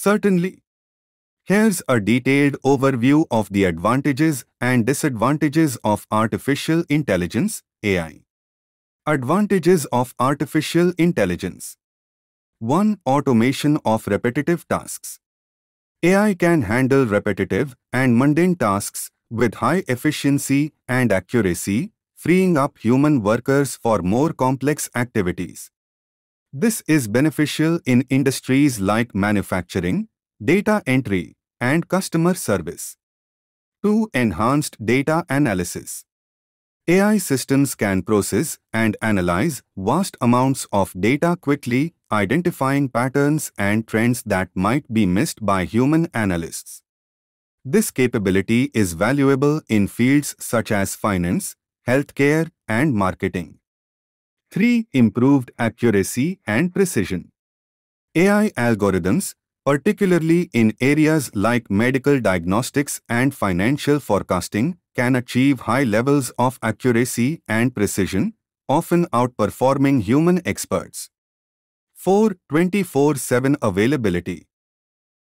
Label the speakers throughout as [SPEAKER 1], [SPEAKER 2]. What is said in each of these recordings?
[SPEAKER 1] Certainly. Here's a detailed overview of the advantages and disadvantages of artificial intelligence, AI. Advantages of artificial intelligence 1. Automation of repetitive tasks. AI can handle repetitive and mundane tasks with high efficiency and accuracy, freeing up human workers for more complex activities. This is beneficial in industries like manufacturing, data entry, and customer service. 2. Enhanced data analysis. AI systems can process and analyze vast amounts of data quickly, identifying patterns and trends that might be missed by human analysts. This capability is valuable in fields such as finance, healthcare, and marketing. 3. Improved accuracy and precision. AI algorithms, particularly in areas like medical diagnostics and financial forecasting, can achieve high levels of accuracy and precision, often outperforming human experts. 4. 24-7 availability.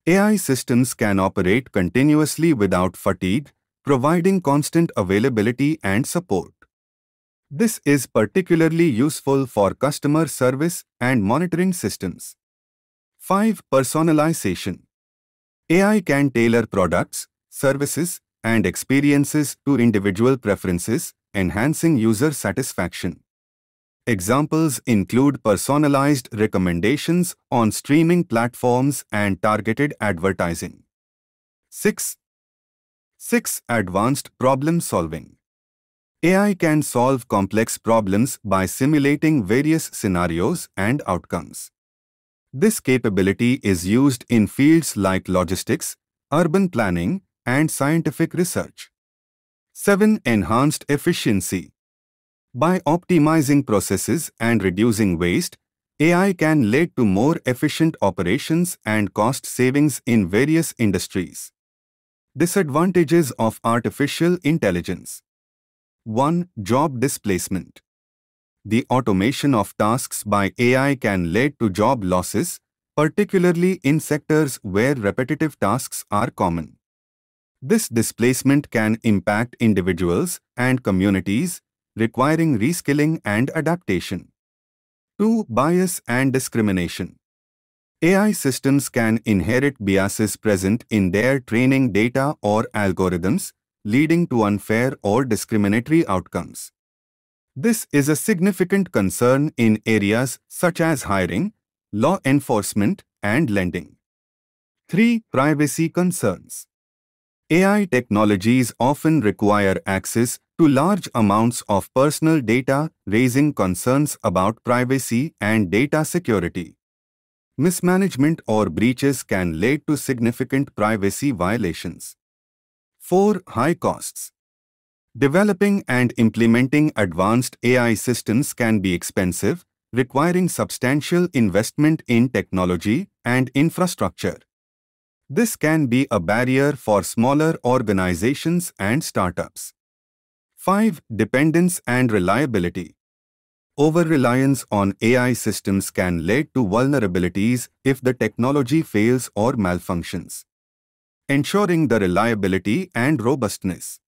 [SPEAKER 1] AI systems can operate continuously without fatigue, providing constant availability and support. This is particularly useful for customer service and monitoring systems. 5. Personalization. AI can tailor products, services, and experiences to individual preferences, enhancing user satisfaction. Examples include personalized recommendations on streaming platforms and targeted advertising. 6. 6. Advanced problem solving. AI can solve complex problems by simulating various scenarios and outcomes. This capability is used in fields like logistics, urban planning, and scientific research. 7. Enhanced efficiency. By optimizing processes and reducing waste, AI can lead to more efficient operations and cost savings in various industries. Disadvantages of artificial intelligence 1. Job displacement. The automation of tasks by AI can lead to job losses, particularly in sectors where repetitive tasks are common. This displacement can impact individuals and communities, requiring reskilling and adaptation. 2. Bias and discrimination. AI systems can inherit biases present in their training data or algorithms, leading to unfair or discriminatory outcomes. This is a significant concern in areas such as hiring, law enforcement, and lending. 3. Privacy concerns. AI technologies often require access to large amounts of personal data, raising concerns about privacy and data security. Mismanagement or breaches can lead to significant privacy violations. 4. High costs. Developing and implementing advanced AI systems can be expensive, requiring substantial investment in technology and infrastructure. This can be a barrier for smaller organizations and startups. 5. Dependence and reliability. Over-reliance on AI systems can lead to vulnerabilities if the technology fails or malfunctions. Ensuring the reliability and robustness